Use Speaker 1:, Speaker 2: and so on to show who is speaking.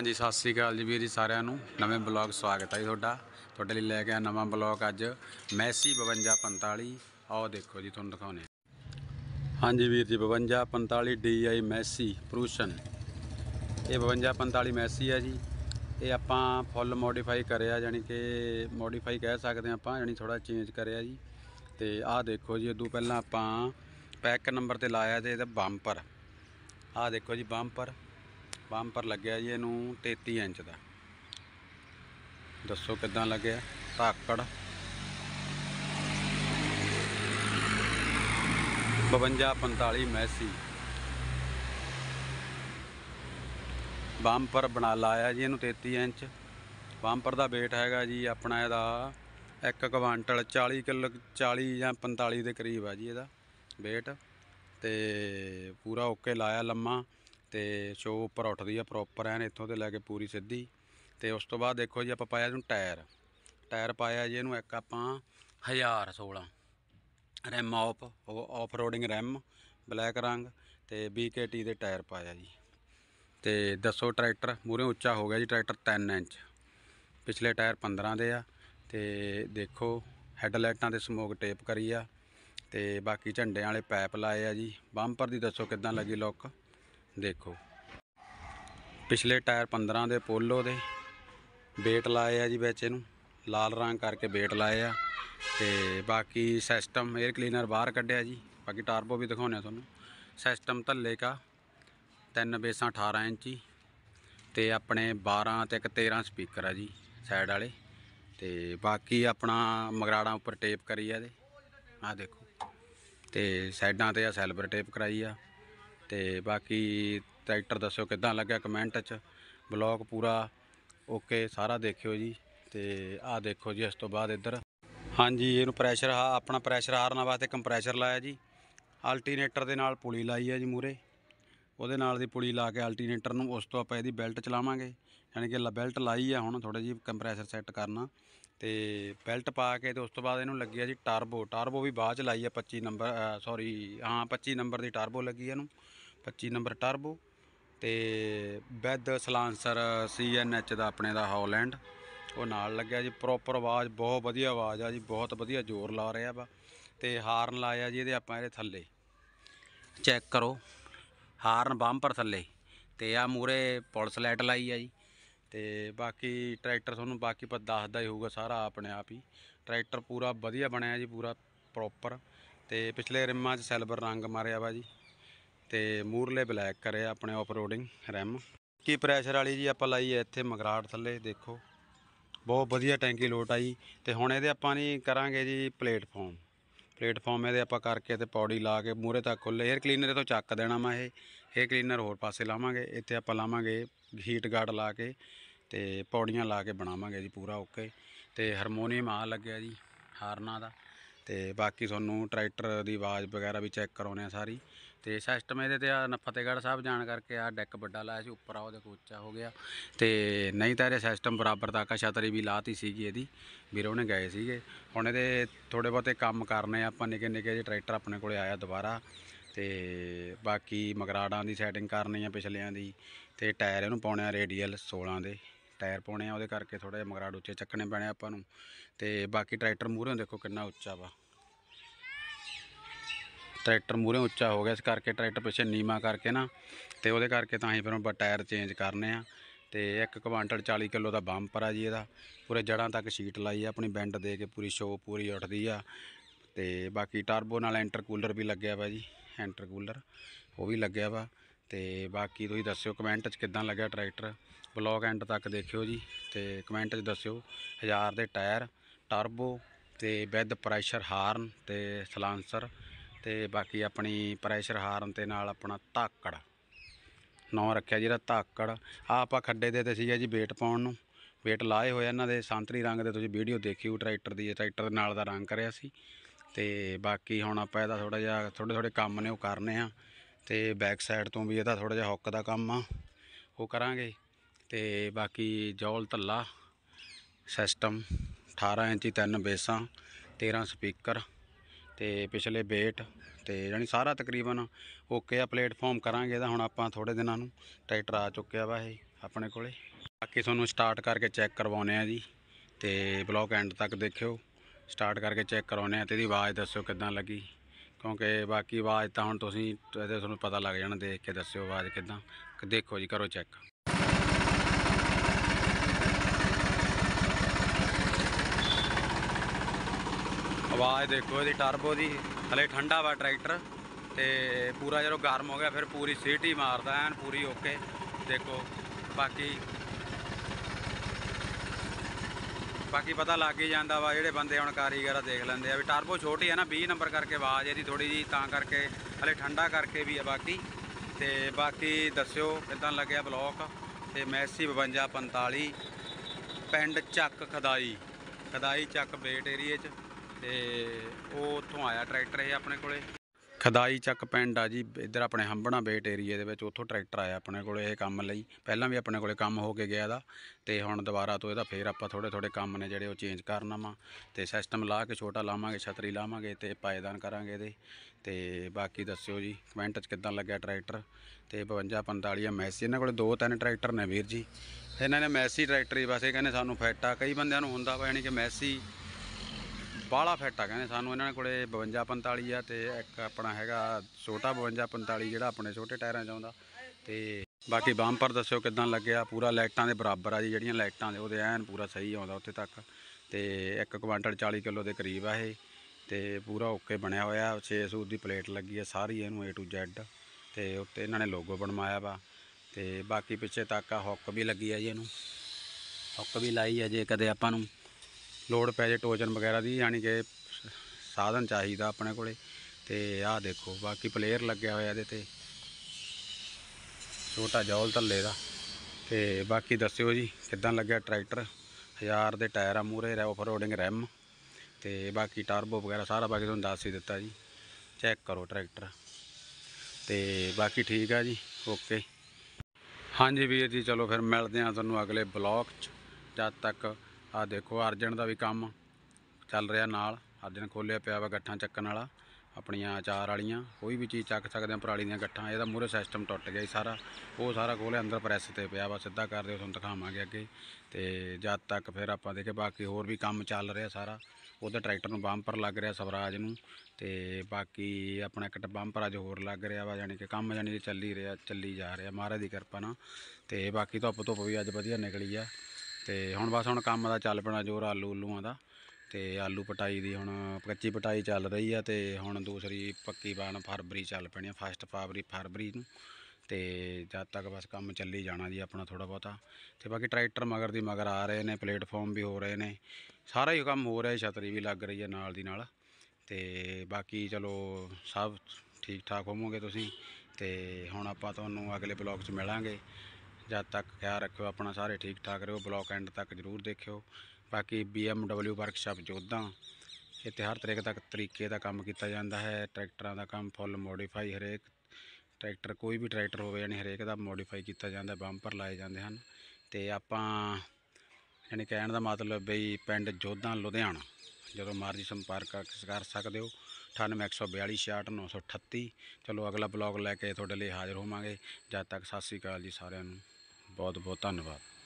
Speaker 1: ਹਾਂਜੀ, ਸਤਿ ਸ੍ਰੀ ਅਕਾਲ ਜੀ ਵੀਰ ਜੀ ਸਾਰਿਆਂ ਨੂੰ। ਨਵੇਂ ਬਲੌਗ ਸਵਾਗਤ ਹੈ ਜੀ ਤੁਹਾਡਾ। ਤੁਹਾਡੇ ਲਈ ਲੈ ਕੇ ਆ ਨਵਾਂ ਬਲੌਗ ਅੱਜ ਮੈਸੀ 5245 ਆਓ ਦੇਖੋ ਜੀ, ਤੁਹਾਨੂੰ ਦਿਖਾਉਨੇ ਹਾਂਜੀ ਵੀਰ ਜੀ 5245 DI ਮੈਸੀ ਪ੍ਰੂਸ਼ਨ ਇਹ 5245 ਮੈਸੀ ਹੈ ਜੀ। ਇਹ ਆਪਾਂ ਫੁੱਲ ਮੋਡੀਫਾਈ ਕਰਿਆ, ਯਾਨੀ ਕਿ ਮੋਡੀਫਾਈ ਕਹਿ ਸਕਦੇ ਹਾਂ ਆਪਾਂ, ਯਾਨੀ ਥੋੜਾ ਚੇਂਜ ਕਰਿਆ ਜੀ। ਤੇ ਆਹ ਦੇਖੋ ਜੀ, ਉਦੋਂ ਪਹਿਲਾਂ ਆਪਾਂ ਪੈਕ ਨੰਬਰ ਤੇ ਲਾਇਆ ਤੇ ਇਹਦਾ ਬੰਪਰ। ਆਹ ਦੇਖੋ ਜੀ, ਬੰਪਰ। ਬੰਪਰ ਲੱਗਿਆ ਜੀ ਇਹਨੂੰ 33 ਇੰਚ ਦਾ। ਦੱਸੋ ਕਿੱਦਾਂ ਲੱਗਿਆ? ਧਾਕੜ। 5245 ਮੈਸੀ। ਬੰਪਰ ਬਣਾ ਲਾਇਆ ਜੀ ਇਹਨੂੰ 33 ਇੰਚ। ਬੰਪਰ ਦਾ weight ਹੈਗਾ ਜੀ ਆਪਣਾ ਇਹਦਾ 1 ਕੁਆਂਟਲ 40 ਕਿਲੋ 40 ਜਾਂ 45 ਦੇ ਕਰੀਬ ਆ ਜੀ ਇਹਦਾ weight ਤੇ ਪੂਰਾ ਓਕੇ ਲਾਇਆ ਲੰਮਾ। ਤੇ ਸ਼ੋ ਉੱਪਰ ਉੱਠਦੀ ਆ ਪ੍ਰੋਪਰ ਐਨ ਇੱਥੋਂ ਤੇ ਲੈ ਕੇ ਪੂਰੀ ਸਿੱਧੀ। ਤੇ ਉਸ ਤੋਂ ਬਾਅਦ ਦੇਖੋ ਜੀ, ਆਪਾਂ ਪਾਇਆ ਇਹਨੂੰ ਟਾਇਰ। ਟਾਇਰ ਪਾਇਆ ਜੀ ਇਹਨੂੰ ਇੱਕ ਆਪਾਂ 1016 rim off off roading rim, black ਰੰਗ ਤੇ BKT ਦੇ ਟਾਇਰ ਪਾਇਆ ਜੀ। ਤੇ ਦੱਸੋ ਟਰੈਕਟਰ ਮੂਰੇ ਉੱਚਾ ਹੋ ਗਿਆ ਜੀ ਟਰੈਕਟਰ 3 ਇੰਚ। ਪਿਛਲੇ ਟਾਇਰ 15 ਦੇ ਆ। ਤੇ ਦੇਖੋ, ਹੈੱਡਲਾਈਟਾਂ ਤੇ ਸਮੋਕ ਟੇਪ ਕਰੀ ਆ। ਤੇ ਬਾਕੀ ਝੰਡਿਆਂ ਵਾਲੇ ਪਾਈਪ ਲਾਏ ਆ ਜੀ। ਬੰਪਰ ਦੀ ਦੱਸੋ ਕਿੱਦਾਂ ਲੱਗੀ ਲੁੱਕ ਦੇਖੋ। ਪਿਛਲੇ ਟਾਇਰ 15 ਦੇ ਪੋਲੋ ਦੇ ਵੇਟ ਲਾਏ ਆ ਜੀ ਵਿੱਚ ਇਹਨੂੰ। ਲਾਲ ਰੰਗ ਕਰਕੇ ਵੇਟ ਲਾਏ ਆ। ਤੇ ਬਾਕੀ ਸਿਸਟਮ 에ਅਰ ਕਲੀਨਰ ਬਾਹਰ ਕੱਢਿਆ ਜੀ। ਬਾਕੀ ਟਾਰਬੋ ਵੀ ਦਿਖਾਉਂਦੇ ਆ ਤੁਹਾਨੂੰ। ਸਿਸਟਮ ਥੱਲੇ ਕਾ, ਤਿੰਨ ਬੇਸਾਂ 18 ਇੰਚੀ ਤੇ ਆਪਣੇ 12 ਤੇ ਇੱਕ 13 ਸਪੀਕਰ ਆ ਜੀ ਸਾਈਡ ਵਾਲੇ। ਤੇ ਬਾਕੀ ਆਪਣਾ ਮਗਰਾੜਾਂ ਉੱਪਰ ਟੇਪ ਕਰੀ ਆ ਇਹਦੇ। ਆਹ ਦੇਖੋ। ਤੇ ਸਾਈਡਾਂ ਤੇ ਆ ਸੈਲਵਰ ਟੇਪ ਕਰਾਈ ਆ। ਤੇ ਬਾਕੀ ਟਰੈਕਟਰ ਦੱਸਿਓ ਕਿੱਦਾਂ ਲੱਗਿਆ ਕਮੈਂਟ 'ਚ। ਬਲੌਗ ਪੂਰਾ ਓਕੇ ਸਾਰਾ ਦੇਖਿਓ ਜੀ ਤੇ ਆਹ ਦੇਖੋ ਜੀ ਇਸ ਤੋਂ ਬਾਅਦ ਇੱਧਰ। ਹਾਂਜੀ, ਇਹਨੂੰ ਪ੍ਰੈਸ਼ਰ ਆ ਆਪਣਾ ਪ੍ਰੈਸ਼ਰ ਹਾਰਨ ਵਾਸਤੇ ਕੰਪਰੈਸ਼ਰ ਲਾਇਆ ਜੀ। ਅਲਟਰਨੇਟਰ ਦੇ ਨਾਲ ਪੁਲੀ ਲਾਈ ਹੈ ਜੀ ਮੂਰੇ ਉਹਦੇ ਨਾਲ ਦੀ ਪੁਲੀ ਲਾ ਕੇ ਅਲਟਰਨੇਟਰ ਨੂੰ ਉਸ ਤੋਂ ਆਪਾਂ ਇਹਦੀ ਬੈਲਟ ਚਲਾਵਾਂਗੇ। ਯਾਨੀ ਕਿ ਬੈਲਟ ਲਾਈ ਆ ਹੁਣ ਥੋੜਾ ਜੀ ਕੰਪਰੈਸ਼ਰ ਸੈੱਟ ਕਰਨਾ। ਤੇ ਬੈਲਟ ਪਾ ਕੇ ਤੇ ਉਸ ਤੋਂ ਬਾਅਦ ਇਹਨੂੰ ਲੱਗੀ ਆ ਜੀ ਟਰਬੋ ਟਰਬੋ ਵੀ ਬਾਅਦ ਚ ਲਾਈ ਆ 25 ਨੰਬਰ ਸੌਰੀ ਹਾਂ 25 ਨੰਬਰ ਦੀ ਟਰਬੋ ਲੱਗੀ ਇਹਨੂੰ। 25 ਨੰਬਰ ਟਰਬੋ ਤੇ ਵਿਦ ਸਲਾਂਸਰ ਸੀਐਨਐਚ ਦਾ ਆਪਣੇ ਦਾ ਹੌਲੈਂਡ। ਉਹ ਨਾਲ ਲੱਗਿਆ ਜੀ ਪ੍ਰੋਪਰ ਆਵਾਜ਼, ਬਹੁਤ ਵਧੀਆ ਆਵਾਜ਼ ਆ ਜੀ, ਬਹੁਤ ਵਧੀਆ ਜ਼ੋਰ ਲਾ ਰਿਹਾ ਵਾ ਤੇ ਹਾਰਨ ਲਾਇਆ ਜੀ ਇਹਦੇ ਆਪਾਂ ਇਹਦੇ ਥੱਲੇ। ਚੈੱਕ ਕਰੋ, ਹਾਰਨ ਬੰਪਰ ਥੱਲੇ ਤੇ ਆ ਮੂਰੇ ਪੁਲਿਸ ਲਾਈਟ ਲਾਈ ਆ ਜੀ ਤੇ ਬਾਕੀ ਟਰੈਕਟਰ ਤੁਹਾਨੂੰ ਬਾਕੀ ਪਰ ਦੱਸਦਾ ਹੀ ਹੋਊਗਾ ਸਾਰਾ ਆਪਣੇ ਆਪ ਹੀ। ਟਰੈਕਟਰ ਪੂਰਾ ਵਧੀਆ ਬਣਿਆ ਜੀ, ਪੂਰਾ ਪ੍ਰੋਪਰ ਤੇ ਪਿਛਲੇ ਰਿਮਾਂ 'ਚ ਸਿਲਵਰ ਰੰਗ ਮਾਰਿਆ ਵਾ ਜੀ। ਤੇ ਮੂਰਲੇ ਬਲੈਕ ਕਰਿਆ ਆਪਣੇ ਆਫ ਰੈਮ। ਕੀ ਪ੍ਰੈਸ਼ਰ ਵਾਲੀ ਜੀ ਆਪਾਂ ਲਾਈ ਹੈ ਇੱਥੇ ਮਗਰਾੜ ਥੱਲੇ, ਦੇਖੋ। ਬਹੁਤ ਵਧੀਆ ਟੈਂਕੀ ਲੋਟ ਆਈ ਤੇ ਹੁਣ ਇਹਦੇ ਆਪਾਂ ਨਹੀਂ ਕਰਾਂਗੇ ਜੀ ਪਲੇਟਫਾਰਮ। ਪਲੇਟਫਾਰਮ ਇਹਦੇ ਆਪਾਂ ਕਰਕੇ ਤੇ ਪੌੜੀ ਲਾ ਕੇ ਮੂਰੇ ਤੱਕ ਖੁੱਲੇ 에ਅਰ ਕਲੀਨਰ ਤੋਂ ਚੱਕ ਦੇਣਾ ਮੈਂ ਇਹ। ਇਹ ਕਲੀਨਰ ਹੋਰ ਪਾਸੇ ਲਾਵਾਂਗੇ। ਇੱਥੇ ਆਪਾਂ ਲਾਵਾਂਗੇ ਹੀਟ ਗਾਰਡ ਲਾ ਕੇ ਤੇ ਪੌੜੀਆਂ ਲਾ ਕੇ ਬਣਾਵਾਂਗੇ ਜੀ ਪੂਰਾ ਓਕੇ। ਤੇ ਹਾਰਮੋਨੀਅਮ ਆ ਲੱਗਿਆ ਜੀ ਹਾਰਨਾ ਦਾ। ਤੇ ਬਾਕੀ ਤੁਹਾਨੂੰ ਟਰੈਕਟਰ ਦੀ ਆਵਾਜ਼ ਵਗੈਰਾ ਵੀ ਚੈੱਕ ਕਰਾਉਣੇ ਆ ਸਾਰੀ। ਤੇ ਸਿਸਟਮ ਇਹਦੇ ਤੇ ਆ ਫਤਿਹਗੜ੍ਹ ਸਾਹਿਬ ਜਾਣ ਕਰਕੇ ਆ ਡੈਕ ਵੱਡਾ ਲਾਇਆ ਸੀ, ਉੱਪਰ ਆ ਉਹਦੇ ਕੋ ਉੱਚਾ ਹੋ ਗਿਆ। ਤੇ ਨਹੀਂ ਤਾਂ ਇਹਦੇ ਸਿਸਟਮ ਬਰਾਬਰ ਤੱਕ ਆ ਛਤਰੀ ਵੀ ਲਾਤੀ ਸੀਗੀ ਇਹਦੀ, ਵੀਰੋ ਨੇ ਗਏ ਸੀਗੇ। ਹੁਣ ਇਹਦੇ ਥੋੜੇ ਬਹੁਤੇ ਕੰਮ ਕਰਨੇ ਆ, ਆਪਾਂ ਨਿੱਕੇ ਨਿੱਕੇ ਜਿਹੇ ਟਰੈਕਟਰ ਆਪਣੇ ਕੋਲੇ ਆਇਆ ਦੁਬਾਰਾ। ਤੇ ਬਾਕੀ ਮਗਰਾੜਾਂ ਦੀ ਸੈਟਿੰਗ ਕਰਨੀ ਆ ਪਿਛਲਿਆਂ ਦੀ, ਤੇ ਟਾਇਰ ਇਹਨੂੰ ਪਾਉਣੇ ਆ ਰੇਡੀਅਲ 16 ਦੇ। ਟਾਇਰ ਪਾਉਣੇ ਆ, ਉਹਦੇ ਕਰਕੇ ਥੋੜਾ ਜਿਹਾ ਮਗਰਾੜ ਉੱਚੇ ਚੱਕਣੇ ਪੈਣੇ ਆਪਾਂ ਨੂੰ। ਤੇ ਬਾਕੀ ਟਰੈਕਟਰ ਮੂਹਰੇ ਦੇਖੋ ਕਿੰਨਾ ਉੱਚਾ ਵਾ। ਟਰੈਕਟਰ ਮੂਹਰੇ ਉੱਚਾ ਹੋ ਗਿਆ ਇਸ ਕਰਕੇ ਟਰੈਕਟਰ ਪਿੱਛੇ ਨੀਮਾ ਕਰਕੇ ਨਾ, ਤੇ ਉਹਦੇ ਕਰਕੇ ਤਾਂ ਹੀ ਫਿਰ ਆਪਾਂ ਟਾਇਰ ਚੇਂਜ ਕਰਨੇ ਆ। ਤੇ ਇੱਕ ਕੁਆਂਟਲ 40 ਕਿਲੋ ਦਾ ਬੰਪਰ ਆ ਜੀ ਇਹਦਾ। ਪੂਰੇ ਜੜਾਂ ਤੱਕ ਸ਼ੀਟ ਲਾਈ ਆ, ਆਪਣੀ ਬੈਂਡ ਦੇ ਕੇ ਪੂਰੀ ਸ਼ੋ ਪੂਰੀ ਉੱਠਦੀ ਆ। ਤੇ ਬਾਕੀ ਟਰਬੋ ਨਾਲ ਐਂਟਰ ਕੂਲਰ ਵੀ ਲੱਗਿਆ ਵਾ ਜੀ ਐਂਟਰ ਕੂਲਰ ਉਹ ਵੀ ਲੱਗਿਆ ਵਾ। ਤੇ ਬਾਕੀ ਤੁਸੀਂ ਦੱਸਿਓ ਕਮੈਂਟ 'ਚ ਕਿੱਦਾਂ ਲੱਗਿਆ ਟਰੈਕਟਰ? ਬਲੌਗ ਐਂਡ ਤੱਕ ਦੇਖਿਓ ਜੀ, ਤੇ ਕਮੈਂਟ 'ਚ ਦੱਸਿਓ 1000 ਦੇ ਟਾਇਰ ਟਰਬੋ ਤੇ ਵਿਦ ਪ੍ਰੈਸ਼ਰ ਹਾਰਨ ਤੇ ਸਲਾਂਸਰ ਤੇ ਬਾਕੀ ਆਪਣੀ ਪ੍ਰੈਸ਼ਰ ਹਾਰਨ ਤੇ ਨਾਲ ਆਪਣਾ ਧਾਕੜ। ਨੌ ਰੱਖਿਆ ਜਿਹੜਾ ਧਾਕੜ। ਆ ਆਪਾਂ ਖੱਡੇ ਦੇ ਤੇ ਸੀਗਾ ਜੀ ਵੇਟ ਪਾਉਣ ਨੂੰ। ਵੇਟ ਲਾਏ ਹੋਏ ਇਹਨਾਂ ਦੇ, ਸੰਤਰੀ ਰੰਗ ਦੇ। ਤੁਸੀਂ ਵੀਡੀਓ ਦੇਖੀ ਹੋ ਟਰੈਕਟਰ ਦੀ ਟਰੈਕਟਰ ਨਾਲ ਦਾ ਰੰਗ ਕਰਿਆ ਸੀ। ਤੇ ਬਾਕੀ ਹੁਣ ਆਪਾਂ ਇਹਦਾ ਥੋੜਾ ਜਿਹਾ ਥੋੜੇ ਥੋੜੇ ਕੰਮ ਨੇ ਉਹ ਕਰਨੇ ਆ। ਤੇ ਬੈਕ ਸਾਈਡ ਤੋਂ ਵੀ ਇਹਦਾ ਥੋੜਾ ਜਿਹਾ ਹੁੱਕ ਦਾ ਕੰਮ ਆ। ਉਹ ਕਰਾਂਗੇ। ਤੇ ਬਾਕੀ ਜੌਲ ਧੱਲਾ ਸਿਸਟਮ 18 ਇੰਚੀ ਤਿੰਨ ਬੇਸਾਂ 13 ਸਪੀਕਰ ਤੇ ਪਿਛਲੇ ਵੇਟ ਤੇ ਯਾਨੀ ਸਾਰਾ ਤਕਰੀਬਨ ਓਕੇ ਆ, ਪਲੇਟਫਾਰਮ ਕਰਾਂਗੇ ਇਹਦਾ ਹੁਣ ਆਪਾਂ ਥੋੜੇ ਦਿਨਾਂ ਨੂੰ ਟਰੈਕਟਰ ਆ ਚੁੱਕਿਆ ਵਾ ਇਹ ਆਪਣੇ ਕੋਲੇ। ਬਾਕੀ ਤੁਹਾਨੂੰ ਸਟਾਰਟ ਕਰਕੇ ਚੈੱਕ ਕਰਵਾਉਨੇ ਆ ਜੀ ਤੇ ਬਲੌਗ ਐਂਡ ਤੱਕ ਦੇਖਿਓ। ਸਟਾਰਟ ਕਰਕੇ ਚੈੱਕ ਕਰਾਉਨੇ ਆ ਤੇ ਇਹਦੀ ਆਵਾਜ਼ ਦੱਸਿਓ ਕਿੱਦਾਂ ਲੱਗੀ। ਕਿਉਂਕਿ ਬਾਕੀ ਆਵਾਜ਼ ਤਾਂ ਹੁਣ ਤੁਸੀਂ, ਇਹਦੇ ਤੁਹਾਨੂੰ ਪਤਾ ਲੱਗ ਜਾਣਾ, ਦੇਖ ਕੇ ਦੱਸਿਓ ਆਵਾਜ਼ ਕਿੱਦਾਂ। ਕਿ ਦੇਖੋ ਜੀ, ਕਰੋ ਚੈੱਕ ਆਵਾਜ਼ ਦੇਖੋ, ਇਹਦੀ ਟਰਬੋ ਦੀ। ਹਲੇ ਠੰਡਾ ਵਾ ਟਰੈਕਟਰ ਤੇ ਪੂਰਾ ਜਦੋਂ ਗਰਮ ਹੋ ਗਿਆ, ਫਿਰ ਪੂਰੀ ਸੀਟੀ ਮਾਰਦਾ, ਐਨ ਪੂਰੀ ਓਕੇ ਦੇਖੋ, ਬਾਕੀ ਬਾਕੀ ਪਤਾ ਲੱਗ ਹੀ ਜਾਂਦਾ ਵਾ, ਜਿਹੜੇ ਬੰਦੇ ਹੁਣ ਕਾਰੀਗਰ ਆ, ਦੇਖ ਲੈਂਦੇ ਆ। ਵੀ ਟਰਬੋ ਛੋਟੀ ਹੈ ਨਾ 20 ਨੰਬਰ ਕਰਕੇ ਆਵਾਜ਼ ਇਹਦੀ ਥੋੜੀ ਜੀ ਤਾਂ ਕਰਕੇ, ਹਲੇ ਠੰਡਾ ਕਰਕੇ ਵੀ ਆ ਬਾਕੀ। ਤੇ ਬਾਕੀ ਦੱਸਿਓ, ਕਿਦਾਂ ਲੱਗਿਆ ਬਲੌਕ? ਤੇ ਮੈਸੀ 5245 ਪਿੰਡ ਚੱਕ ਖਦਾਈ। ਖਦਾਈ ਚੱਕ ਬੇਟ ਏਰੀਏ 'ਚ। ਤੇ ਉਹ ਉੱਥੋਂ ਆਇਆ ਟਰੈਕਟਰ ਇਹ ਆਪਣੇ ਕੋਲੇ। ਖਦਾਈ ਚੱਕ ਪਿੰਡ ਆ ਜੀ, ਇੱਧਰ ਆਪਣੇ ਹੰਬਣਾ ਬੇਟ ਏਰੀਏ ਦੇ ਵਿੱਚ ਉੱਥੋਂ ਟਰੈਕਟਰ ਆਇਆ ਆਪਣੇ ਕੋਲੇ ਇਹ ਕੰਮ ਲਈ। ਪਹਿਲਾਂ ਵੀ ਆਪਣੇ ਕੋਲੇ ਕੰਮ ਹੋ ਕੇ ਗਿਆ ਦਾ ਤੇ ਹੁਣ ਦੁਬਾਰਾ ਤੋਂ ਇਹਦਾ ਫੇਰ ਆਪਾਂ ਥੋੜੇ ਥੋੜੇ ਕੰਮ ਨੇ ਜਿਹੜੇ ਉਹ ਚੇਂਜ ਕਰਨਾ ਵਾ ਤੇ ਸਿਸਟਮ ਲਾ ਕੇ ਛੋਟਾ ਲਾਵਾਂਗੇ, ਛਤਰੀ ਲਾਵਾਂਗੇ ਤੇ ਪਾਏਦਾਨ ਕਰਾਂਗੇ ਇਹਦੇ। ਤੇ ਬਾਕੀ ਦੱਸਿਓ ਜੀ ਕਮੈਂਟ 'ਚ ਕਿੱਦਾਂ ਲੱਗਿਆ ਟਰੈਕਟਰ? ਤੇ 52 45 ਮੈਸੀ, ਇਹਨਾਂ ਕੋਲੇ ਦੋ ਤਿੰਨ ਟਰੈਕਟਰ ਨੇ ਵੀਰ ਜੀ। ਇਹਨਾਂ ਨੇ ਮੈਸੀ ਟਰੈਕਟਰ ਹੀ ਬਸ ਇਹ ਕਹਿੰਦੇ ਸਾਨੂੰ ਫੈਟਾ ਕਈ ਬੰਦਿਆਂ ਨੂੰ ਹੁੰਦਾ ਵਾ, ਯਾਨੀ ਕਿ ਮੈਸੀ ਬਾਹਲਾ ਫਿੱਟ ਆ ਕਹਿੰਦੇ ਸਾਨੂੰ ਇਹਨਾਂ ਕੋਲੇ 52 45 ਆ ਤੇ ਇੱਕ ਆਪਣਾ ਹੈਗਾ ਛੋਟਾ 52 45 ਜਿਹੜਾ ਆਪਣੇ ਛੋਟੇ ਟਾਇਰਾਂ 'ਚ ਆਉਂਦਾ ਤੇ ਬਾਕੀ ਬੰਪਰ ਦੱਸਿਓ ਕਿਦਾਂ ਲੱਗਿਆ, ਪੂਰਾ ਲਾਈਟਾਂ ਦੇ ਬਰਾਬਰ ਆ ਜੀ, ਜਿਹੜੀਆਂ ਲਾਈਟਾਂ ਦੇ ਉਹਦੇ ਐਨ ਪੂਰਾ ਸਹੀ ਆਉਂਦਾ ਉੱਥੇ ਤੱਕ। ਤੇ ਇੱਕ ਕੁਆਂਟਲ 40 ਕਿਲੋ ਦੇ ਕਰੀਬ ਆ ਇਹ, ਤੇ ਪੂਰਾ ਓਕੇ ਬਣਿਆ ਹੋਇਆ 6 ਸੂਤ ਦੀ ਪਲੇਟ ਲੱਗੀ ਆ ਸਾਰੀ ਇਹਨੂੰ A to Z ਤੇ ਉੱਤੇ ਇਹਨਾਂ ਨੇ ਲੋਗੋ ਬਣਵਾਇਆ ਵਾ, ਤੇ ਬਾਕੀ ਪਿੱਛੇ ਤੱਕ ਆ, ਹੁੱਕ ਵੀ ਲੱਗੀ ਆ ਜੀ ਇਹਨੂੰ। ਹੁੱਕ ਵੀ ਲਾਈ ਆ ਜੇ ਕਦੇ ਆਪਾਂ ਨੂੰ। ਲੋਡ ਪੈ ਜੇ ਟੋਜਨ ਵਗੈਰਾ ਦੀ, ਯਾਨੀ ਕਿ ਸਾਧਨ ਚਾਹੀਦਾ ਆਪਣੇ ਕੋਲੇ। ਤੇ ਆਹ ਦੇਖੋ, ਬਾਕੀ ਪਲੇਅਰ ਲੱਗਿਆ ਹੋਇਆ ਇਹਦੇ ਤੇ। ਛੋਟਾ ਜੌਲ ਥੱਲੇ ਦਾ। ਤੇ ਬਾਕੀ ਦੱਸਿਓ ਜੀ, ਕਿੱਦਾਂ ਲੱਗਿਆ ਟਰੈਕਟਰ ਹਜ਼ਾਰ ਦੇ ਟਾਇਰ ਆ ਮੂਰੇ ਆਫ ਰੋਡਿੰਗ ਰੈਮ। ਤੇ ਬਾਕੀ ਟਰਬੋ ਵਗੈਰਾ ਸਾਰਾ ਬਾਕੀ ਤੁਹਾਨੂੰ ਦੱਸ ਹੀ ਦਿੱਤਾ ਜੀ। ਚੈੱਕ ਕਰੋ ਟਰੈਕਟਰ ਤੇ ਬਾਕੀ ਠੀਕ ਆ ਜੀ ਓਕੇ ਹਾਂਜੀ ਵੀਰ ਜੀ, ਚਲੋ ਫਿਰ ਮਿਲਦੇ ਆ ਤੁਹਾਨੂੰ ਅਗਲੇ ਬਲੌਗ 'ਚ। ਜਦ ਤੱਕ ਆ ਦੇਖੋ, ਅਰਜਨ ਦਾ ਵੀ ਕੰਮ ਚੱਲ ਰਿਹਾ ਨਾਲ। ਅਰਜਨ ਖੋਲਿਆ ਪਿਆ ਵਾ ਗੱਠਾਂ ਚੱਕਣ ਵਾਲਾ, ਆਪਣੀਆਂ ਅਚਾਰ ਵਾਲੀਆਂ। ਕੋਈ ਵੀ ਚੀਜ਼ ਚੱਕ ਸਕਦੇ ਆ ਪਰਾਲੀ ਦੀਆਂ ਗੱਠਾਂ। ਇਹਦਾ ਮੂਹਰੇ ਸਿਸਟਮ ਟੁੱਟ ਗਿਆ ਜੀ ਸਾਰਾ। ਉਹ ਸਾਰਾ ਖੋਲਿਆ, ਅੰਦਰ ਪ੍ਰੈਸ ਤੇ ਪਿਆ ਵਾ। ਸਿੱਧਾ ਕਰਦੇ ਤੁਹਾਨੂੰ ਦਿਖਾਵਾਂਗੇ ਅੱਗੇ। ਤੇ ਜਦ ਤੱਕ ਫਿਰ ਆਪਾਂ ਦੇਖੇ, ਬਾਕੀ ਹੋਰ ਵੀ ਕੰਮ ਚੱਲ ਰਿਹਾ ਸਾਰਾ। ਉਹਦਾ ਟਰੈਕਟਰ ਨੂੰ ਬੰਪਰ ਲੱਗ ਰਿਹਾ ਸਵਰਾਜ ਨੂੰ। ਤੇ ਬਾਕੀ ਆਪਣਾ ਇੱਕ ਬੰਪਰ ਅੱਜ ਹੋਰ ਲੱਗ ਰਿਹਾ ਵਾ, ਯਾਨੀ ਕਿ ਕੰਮ ਯਾਨੀ ਕਿ ਚੱਲੀ ਰਿਹਾ, ਚੱਲੀ ਜਾ ਰਿਹਾ। ਮਹਾਰਾਜ ਦੀ ਕਿਰਪਾ ਨਾਲ। ਤੇ ਬਾਕੀ ਧੁੱਪ ਧੁੱਪ ਵੀ ਅੱਜ ਵਧੀਆ ਨਿਕਲੀ ਆ। ਤੇ ਹੁਣ ਬਸ ਹੁਣ ਕੰਮ ਦਾ ਚੱਲ ਪੈਣਾ ਜੋਰ ਆਲੂ ਉਲੂਆਂ ਦਾ ਤੇ ਆਲੂ ਪਟਾਈ ਦੀ ਹੁਣ ਕੱਚੀ ਪਟਾਈ ਚੱਲ ਰਹੀ ਆ ਤੇ ਹੁਣ ਦੂਸਰੀ ਪੱਕੀ ਬਾਣ ਫਰਵਰੀ ਚੱਲ ਪੈਣੀ ਆ ਫਸਟ ਫਰਵਰੀ ਫਰਵਰੀ ਨੂੰ ਤੇ ਜਦ ਤੱਕ ਬਸ ਕੰਮ ਚੱਲੀ ਜਾਣਾ ਜੀ ਆਪਣਾ ਥੋੜਾ ਬਹੁਤਾ ਤੇ ਬਾਕੀ ਟਰੈਕਟਰ ਮਗਰ ਦੀ ਮਗਰ ਆ ਰਹੇ ਨੇ, ਪਲੇਟਫਾਰਮ ਵੀ ਹੋ ਰਹੇ ਨੇ, ਸਾਰਾ ਹੀ ਕੰਮ ਹੋ ਰਿਹਾ ਛਤਰੀ ਵੀ ਲੱਗ ਰਹੀ ਹੈ ਨਾਲ ਦੀ ਨਾਲ ਤੇ ਬਾਕੀ ਚਲੋ ਸਭ ਠੀਕ ਠਾਕ ਹੋਵੋਗੇ ਤੁਸੀਂ ਤੇ ਹੁਣ ਆਪਾਂ ਤੁਹਾਨੂੰ ਅਗਲੇ ਬਲੌਗ 'ਚ ਮਿਲਾਂਗੇ। ਜਦ ਤੱਕ ਖਿਆਲ ਰੱਖਿਓ, ਆਪਣਾ ਸਾਰੇ ਠੀਕ ਠਾਕ ਰਹੋ ਬਲੌਗ ਐਂਡ ਤੱਕ ਜਰੂਰ ਦੇਖਿਓ। ਬਾਕੀ BMW ਵਰਕਸ਼ਾਪ ਜੋਧਾਂ ਇੱਥੇ ਹਰ ਤਰ੍ਹਾਂ ਤੱਕ, ਤਰੀਕੇ ਦਾ ਕੰਮ ਕੀਤਾ ਜਾਂਦਾ ਹੈ। ਟਰੈਕਟਰਾਂ ਦਾ ਕੰਮ ਫੁੱਲ ਮੋਡੀਫਾਈ ਹਰੇਕ, ਟਰੈਕਟਰ ਕੋਈ ਵੀ ਟਰੈਕਟਰ ਹੋਵੇ, ਯਾਨੀ ਹਰੇਕ ਦਾ ਮੋਡੀਫਾਈ ਕੀਤਾ ਜਾਂਦਾ ਬੰਪਰ ਲਾਏ ਜਾਂਦੇ ਹਨ। ਤੇ ਆਪਾਂ, ਯਾਨੀ ਕਹਿਣ ਦਾ ਮਤਲਬ ਬਈ ਪਿੰਡ ਜੋਧਾਂ ਲੁਧਿਆਣਾ, ਜਦੋਂ ਮਰਜ਼ੀ ਸੰਪਰਕ ਕਰ ਕਰ ਸਕਦੇ ਹੋ। 9814266938 ਚਲੋ ਅਗਲਾ ਬਲੌਗ ਲੈ ਕੇ ਤੁਹਾਡੇ ਲਈ ਹਾਜ਼ਰ ਹੋਵਾਂਗੇ। ਜਦ ਤੱਕ ਸਤਿ ਸ੍ਰੀ ਅਕਾਲ ਜੀ ਸਾਰਿਆਂ ਨੂੰ। ਬਹੁਤ ਬਹੁਤ ਧੰਨਵਾਦ।